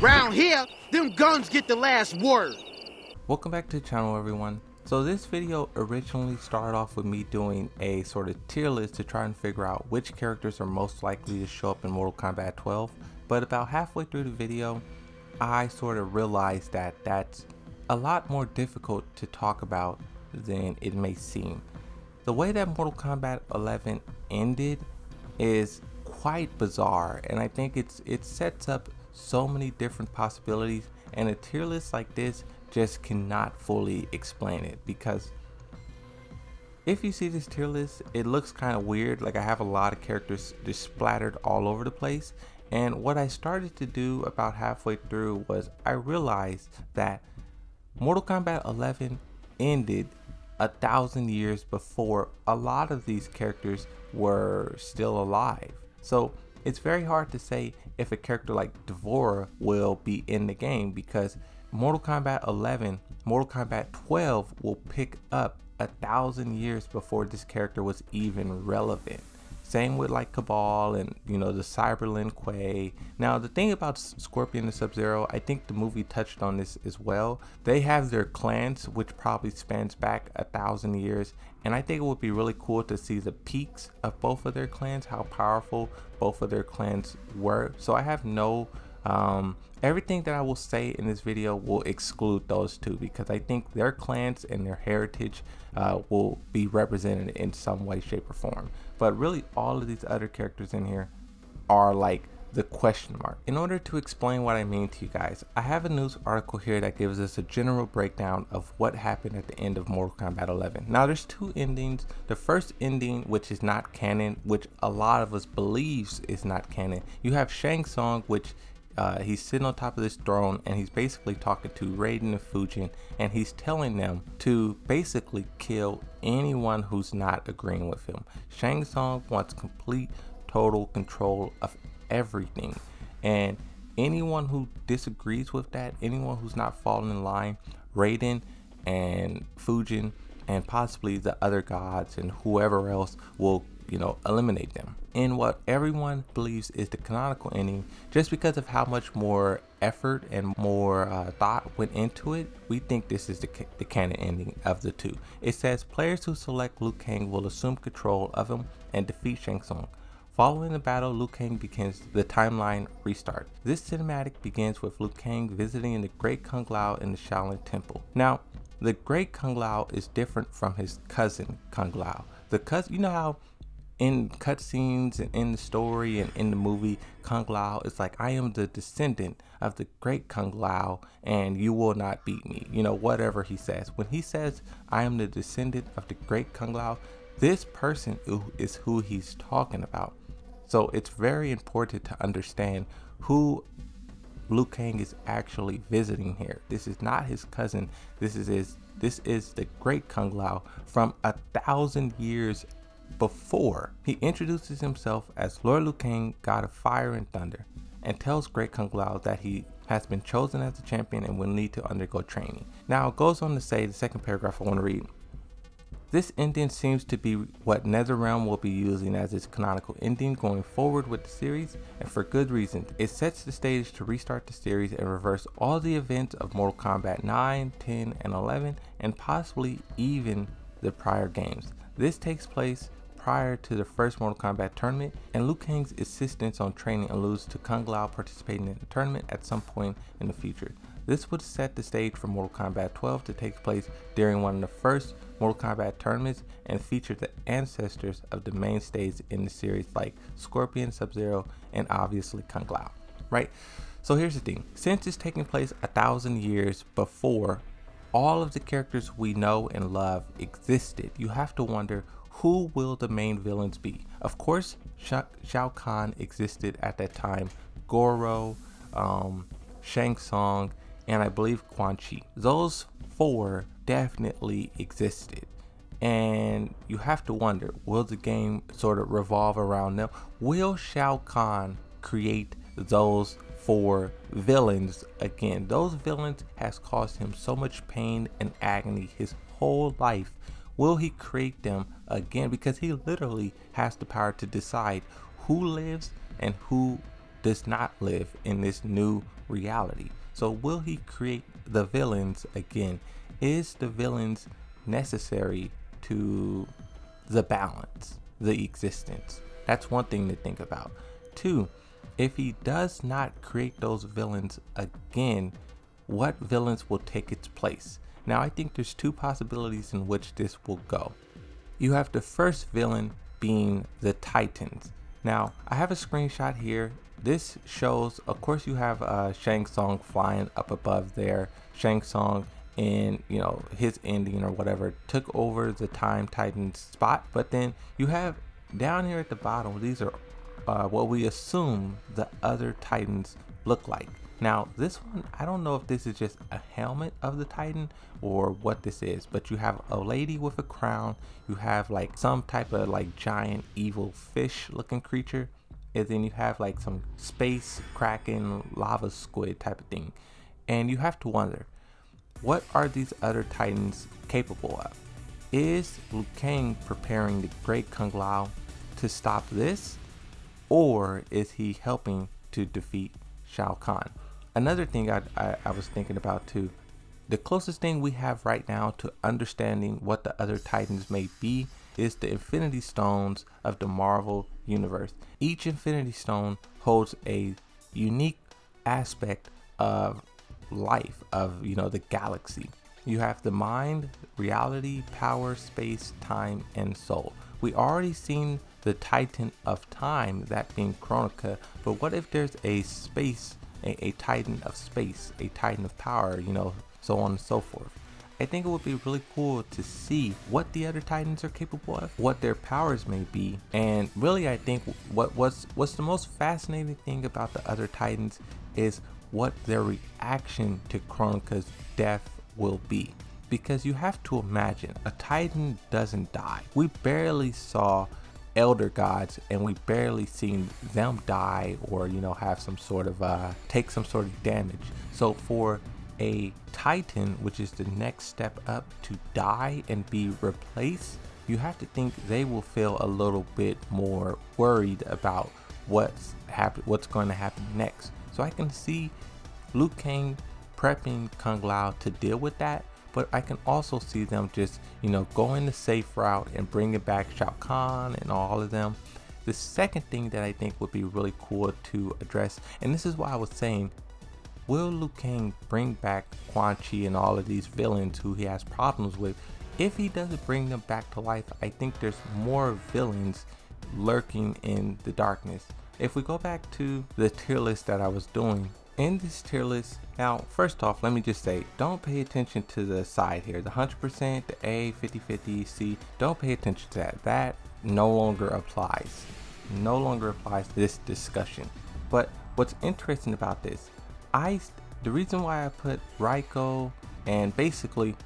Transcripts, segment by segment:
Round here, them guns get the last word. Welcome back to the channel everyone. So this video originally started off with me doing a sort of tier list to try and figure out which characters are most likely to show up in Mortal Kombat 12. But about halfway through the video, I sort of realized that that's a lot more difficult to talk about than it may seem. The way that Mortal Kombat 11 ended is quite bizarre and I think it's it sets up so many different possibilities and a tier list like this just cannot fully explain it because if you see this tier list it looks kind of weird like I have a lot of characters just splattered all over the place and what I started to do about halfway through was I realized that Mortal Kombat 11 ended a thousand years before a lot of these characters were still alive. So it's very hard to say if a character like D'Vorah will be in the game because Mortal Kombat 11, Mortal Kombat 12 will pick up a thousand years before this character was even relevant. Same with like Cabal and you know the Cyber Lin Kuei. Now the thing about Scorpion and Sub-Zero, I think the movie touched on this as well. They have their clans which probably spans back a thousand years and I think it would be really cool to see the peaks of both of their clans, how powerful both of their clans were. So I have no um, everything that I will say in this video will exclude those two because I think their clans and their heritage uh, will be represented in some way, shape, or form. But really, all of these other characters in here are like the question mark. In order to explain what I mean to you guys, I have a news article here that gives us a general breakdown of what happened at the end of Mortal Kombat 11. Now there's two endings. The first ending, which is not canon, which a lot of us believes is not canon. You have Shang Tsung, which uh, he's sitting on top of this throne and he's basically talking to Raiden and Fujin and he's telling them to basically kill anyone who's not agreeing with him. Shang Tsung wants complete total control of everything and anyone who disagrees with that, anyone who's not falling in line, Raiden and Fujin and possibly the other gods and whoever else will you know, eliminate them. In what everyone believes is the canonical ending, just because of how much more effort and more uh, thought went into it, we think this is the, the canon ending of the two. It says players who select Liu Kang will assume control of him and defeat Shang Tsung. Following the battle, Liu Kang begins the timeline restart. This cinematic begins with Liu Kang visiting the Great Kung Lao in the Shaolin Temple. Now, the Great Kung Lao is different from his cousin Kung Lao. The cousin, you know how in cutscenes and in the story and in the movie, Kung Lao is like, I am the descendant of the great Kung Lao and you will not beat me. You know, whatever he says. When he says, I am the descendant of the great Kung Lao, this person is who he's talking about. So it's very important to understand who Liu Kang is actually visiting here. This is not his cousin. This is his this is the great Kung Lao from a thousand years before, he introduces himself as Lord Liu Kang, god of fire and thunder, and tells Great Kung Lao that he has been chosen as a champion and will need to undergo training. Now, it goes on to say, the second paragraph I want to read, this ending seems to be what NetherRealm will be using as its canonical ending going forward with the series, and for good reason. It sets the stage to restart the series and reverse all the events of Mortal Kombat 9, 10, and 11, and possibly even the prior games. This takes place prior to the first Mortal Kombat tournament, and Liu Kang's insistence on training alludes to Kung Lao participating in the tournament at some point in the future. This would set the stage for Mortal Kombat 12 to take place during one of the first Mortal Kombat tournaments and feature the ancestors of the mainstays in the series like Scorpion, Sub-Zero, and obviously Kung Lao, right? So here's the thing, since it's taking place a thousand years before all of the characters we know and love existed, you have to wonder who will the main villains be? Of course, Shao Kahn existed at that time, Goro, um, Shang Tsung, and I believe Quan Chi. Those four definitely existed. And you have to wonder, will the game sort of revolve around them? Will Shao Kahn create those four villains again? Those villains has caused him so much pain and agony his whole life Will he create them again? Because he literally has the power to decide who lives and who does not live in this new reality. So will he create the villains again? Is the villains necessary to the balance, the existence? That's one thing to think about. Two, if he does not create those villains again, what villains will take its place? Now, I think there's two possibilities in which this will go. You have the first villain being the Titans. Now, I have a screenshot here. This shows, of course, you have uh, Shang Tsung flying up above there. Shang Tsung and you know his ending or whatever took over the Time Titans spot. But then you have down here at the bottom, these are uh, what we assume the other Titans look like. Now, this one, I don't know if this is just a helmet of the Titan or what this is, but you have a lady with a crown, you have like some type of like giant evil fish looking creature, and then you have like some space kraken lava squid type of thing. And you have to wonder, what are these other Titans capable of? Is Liu Kang preparing the Great Kung Lao to stop this? Or is he helping to defeat Shao Kahn? Another thing I, I, I was thinking about too, the closest thing we have right now to understanding what the other Titans may be is the Infinity Stones of the Marvel Universe. Each Infinity Stone holds a unique aspect of life, of you know the galaxy. You have the mind, reality, power, space, time, and soul. We already seen the titan of time, that being Kronika, but what if there's a space a, a titan of space, a titan of power, you know, so on and so forth. I think it would be really cool to see what the other titans are capable of, what their powers may be, and really I think what what's what's the most fascinating thing about the other titans is what their reaction to Kronika's death will be. Because you have to imagine, a titan doesn't die. We barely saw elder gods and we barely seen them die or you know have some sort of uh take some sort of damage. So for a titan which is the next step up to die and be replaced you have to think they will feel a little bit more worried about what's happen what's going to happen next. So i can see Liu Kang prepping kung lao to deal with that but I can also see them just, you know, going the safe route and bringing back Shao Kahn and all of them. The second thing that I think would be really cool to address, and this is why I was saying, will Liu Kang bring back Quan Chi and all of these villains who he has problems with? If he doesn't bring them back to life, I think there's more villains lurking in the darkness. If we go back to the tier list that I was doing, in this tier list, now first off, let me just say, don't pay attention to the side here, the 100%, the A, 50-50, C, don't pay attention to that. That no longer applies. No longer applies to this discussion. But what's interesting about this, I, the reason why I put Reiko and basically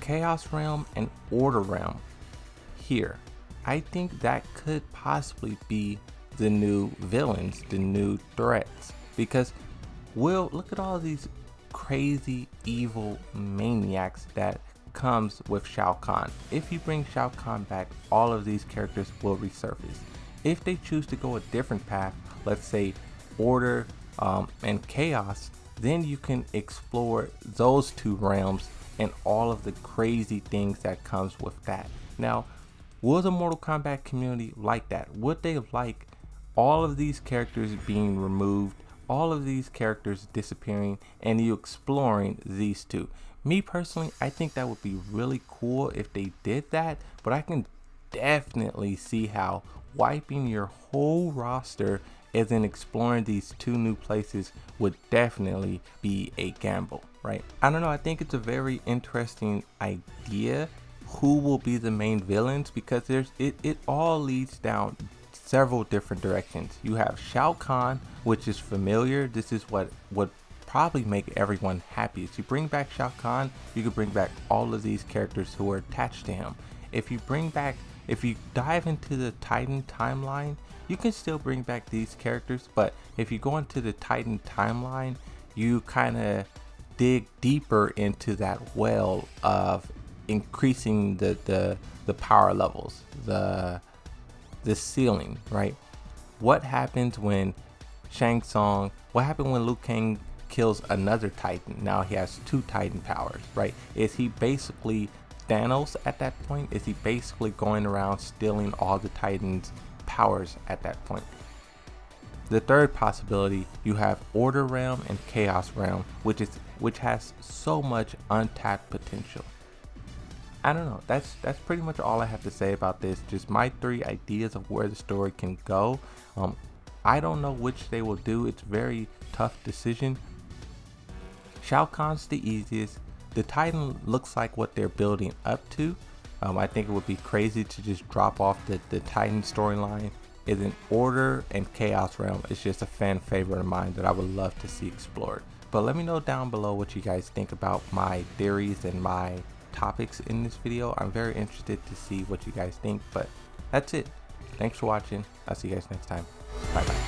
Chaos Realm and Order Realm here, I think that could possibly be the new villains, the new threats. Because Will, look at all these crazy evil maniacs that comes with Shao Kahn. If you bring Shao Kahn back, all of these characters will resurface. If they choose to go a different path, let's say order um, and chaos, then you can explore those two realms and all of the crazy things that comes with that. Now, will the Mortal Kombat community like that? Would they like all of these characters being removed all of these characters disappearing and you exploring these two. Me personally, I think that would be really cool if they did that, but I can definitely see how wiping your whole roster and then exploring these two new places would definitely be a gamble, right? I don't know, I think it's a very interesting idea who will be the main villains because there's it, it all leads down several different directions. You have Shao Kahn, which is familiar. This is what would probably make everyone happy. If you bring back Shao Kahn, you could bring back all of these characters who are attached to him. If you bring back, if you dive into the Titan timeline, you can still bring back these characters, but if you go into the Titan timeline, you kind of dig deeper into that well of increasing the, the the power levels, the the ceiling, right? What happens when Shang Tsung. What happened when Liu Kang kills another Titan? Now he has two Titan powers, right? Is he basically Thanos at that point? Is he basically going around stealing all the Titans' powers at that point? The third possibility, you have Order Realm and Chaos Realm, which is which has so much untapped potential. I don't know. That's that's pretty much all I have to say about this. Just my three ideas of where the story can go. Um, I don't know which they will do. It's very tough decision. Shao Kahn's the easiest. The Titan looks like what they're building up to. Um, I think it would be crazy to just drop off the, the Titan storyline is an Order and Chaos Realm. It's just a fan favorite of mine that I would love to see explored. But let me know down below what you guys think about my theories and my topics in this video. I'm very interested to see what you guys think, but that's it. Thanks for watching. I'll see you guys next time. Bye bye.